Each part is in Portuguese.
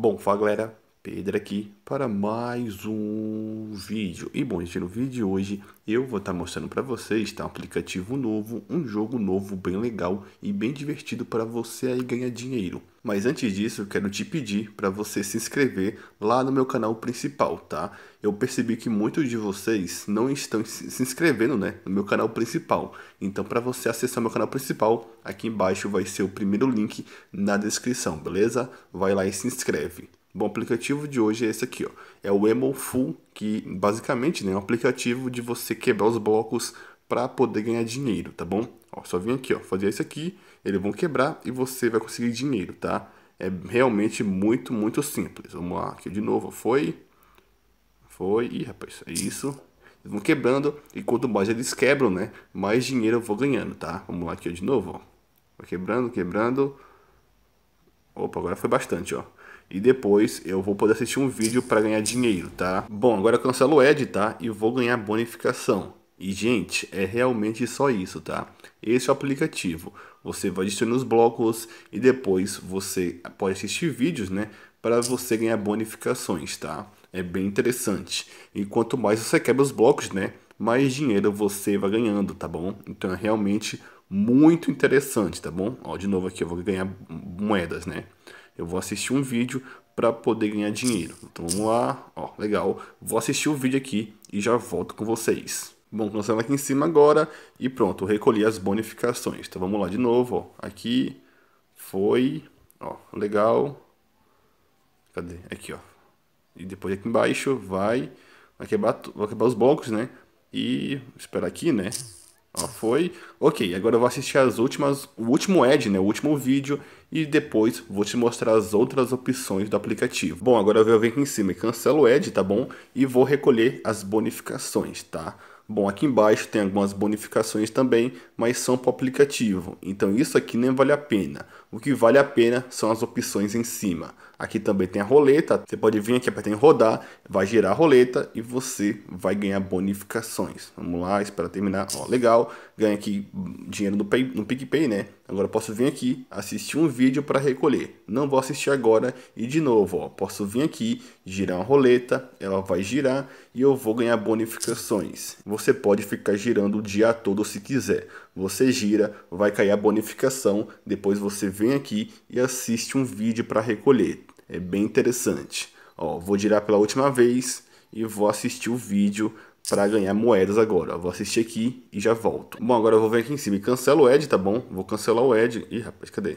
Bom, fala galera, Pedro aqui para mais um vídeo. E bom, gente, no vídeo de hoje eu vou estar mostrando para vocês tá, um aplicativo novo, um jogo novo bem legal e bem divertido para você aí ganhar dinheiro. Mas antes disso, eu quero te pedir para você se inscrever lá no meu canal principal, tá? Eu percebi que muitos de vocês não estão se inscrevendo, né, no meu canal principal. Então, para você acessar meu canal principal, aqui embaixo vai ser o primeiro link na descrição, beleza? Vai lá e se inscreve. Bom, o aplicativo de hoje é esse aqui, ó. É o Emo Full, que basicamente né, é um aplicativo de você quebrar os blocos para poder ganhar dinheiro, tá bom? Ó, só vem aqui, ó, fazer isso aqui, eles vão quebrar e você vai conseguir dinheiro, tá? É realmente muito, muito simples. Vamos lá, aqui de novo, foi, foi, ih, rapaz, é isso. Eles vão quebrando e quanto mais eles quebram, né, mais dinheiro eu vou ganhando, tá? Vamos lá aqui de novo, ó. Vai quebrando, quebrando. Opa, agora foi bastante, ó e depois eu vou poder assistir um vídeo para ganhar dinheiro, tá? Bom, agora eu cancelo o Ed, tá? E vou ganhar bonificação. E, gente, é realmente só isso, tá? Esse é o aplicativo. Você vai adicionar os blocos e depois você pode assistir vídeos, né? Para você ganhar bonificações, tá? É bem interessante. E quanto mais você quebra os blocos, né? Mais dinheiro você vai ganhando, tá bom? Então é realmente muito interessante, tá bom? Ó, de novo aqui eu vou ganhar moedas, né? eu vou assistir um vídeo para poder ganhar dinheiro. Então vamos lá, ó, legal. Vou assistir o vídeo aqui e já volto com vocês. Bom, cancelando aqui em cima agora e pronto, recolhi as bonificações. Então vamos lá de novo, ó. Aqui foi, ó, legal. Cadê? Aqui, ó. E depois aqui embaixo vai, vai quebrar, vai quebrar os blocos, né? E esperar aqui, né? Ó, foi. Ok, agora eu vou assistir as últimas, o último ad, né, o último vídeo, e depois vou te mostrar as outras opções do aplicativo. Bom, agora eu venho aqui em cima e cancelo o ad, tá bom? E vou recolher as bonificações, tá? Bom, aqui embaixo tem algumas bonificações também, mas são para o aplicativo. Então isso aqui nem vale a pena. O que vale a pena são as opções em cima. Aqui também tem a roleta. Você pode vir aqui apertar em rodar, vai girar a roleta e você vai ganhar bonificações. Vamos lá, espera terminar. Ó, legal, ganha aqui dinheiro no, Pay, no PicPay, né? Agora posso vir aqui, assistir um vídeo para recolher. Não vou assistir agora e de novo, ó, posso vir aqui, girar uma roleta, ela vai girar e eu vou ganhar bonificações. Você pode ficar girando o dia todo se quiser. Você gira, vai cair a bonificação, depois você vem aqui e assiste um vídeo para recolher. É bem interessante. Ó, vou girar pela última vez e vou assistir o vídeo para ganhar moedas agora. vou assistir aqui e já volto. Bom, agora eu vou vir aqui em cima e cancelo o Ed, tá bom? Vou cancelar o Ed. Ih, rapaz, cadê?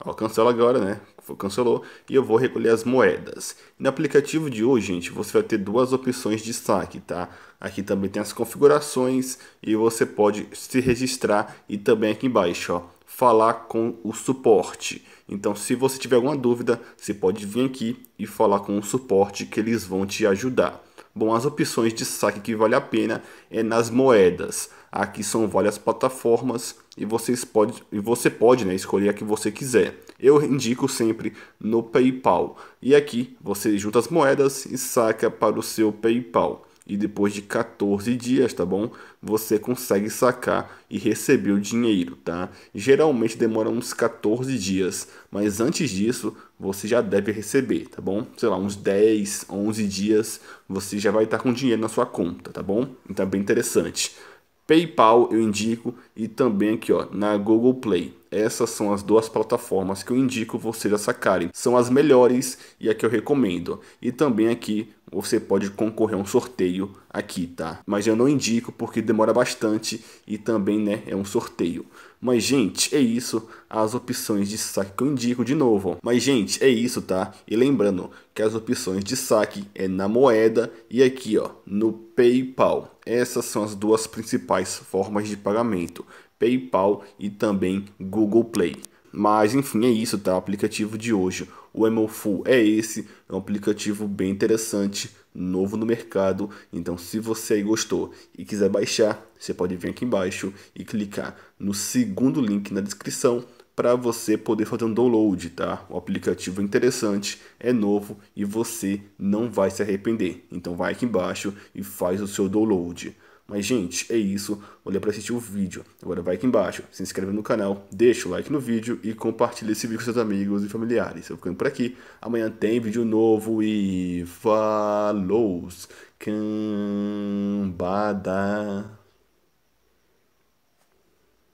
Ó, cancela agora, né? Cancelou. E eu vou recolher as moedas. No aplicativo de hoje, gente, você vai ter duas opções de saque, tá? Aqui também tem as configurações e você pode se registrar e também aqui embaixo, ó, falar com o suporte. Então, se você tiver alguma dúvida, você pode vir aqui e falar com o suporte que eles vão te ajudar. Bom, as opções de saque que vale a pena é nas moedas. Aqui são várias plataformas e, vocês pode, e você pode né, escolher a que você quiser. Eu indico sempre no PayPal. E aqui você junta as moedas e saca para o seu PayPal e depois de 14 dias, tá bom? Você consegue sacar e receber o dinheiro, tá? Geralmente demora uns 14 dias, mas antes disso você já deve receber, tá bom? Sei lá, uns 10, 11 dias você já vai estar com dinheiro na sua conta, tá bom? Então é bem interessante. PayPal eu indico e também aqui ó, na Google Play. Essas são as duas plataformas que eu indico vocês a sacarem. São as melhores e a que eu recomendo. E também aqui você pode concorrer a um sorteio aqui, tá? Mas eu não indico porque demora bastante e também, né, é um sorteio. Mas, gente, é isso, as opções de saque que eu indico de novo. Mas, gente, é isso, tá? E lembrando que as opções de saque é na moeda e aqui, ó, no PayPal. Essas são as duas principais formas de pagamento. PayPal e também Google Play. Mas enfim, é isso, tá? O aplicativo de hoje. O MoFull é esse, é um aplicativo bem interessante, novo no mercado. Então, se você aí gostou e quiser baixar, você pode vir aqui embaixo e clicar no segundo link na descrição para você poder fazer um download, tá? O aplicativo é interessante, é novo e você não vai se arrepender. Então vai aqui embaixo e faz o seu download. Mas, gente, é isso. Olha para assistir o vídeo. Agora vai aqui embaixo, se inscreve no canal, deixa o like no vídeo e compartilha esse vídeo com seus amigos e familiares. Eu ficando por aqui. Amanhã tem vídeo novo e falou! Cambada!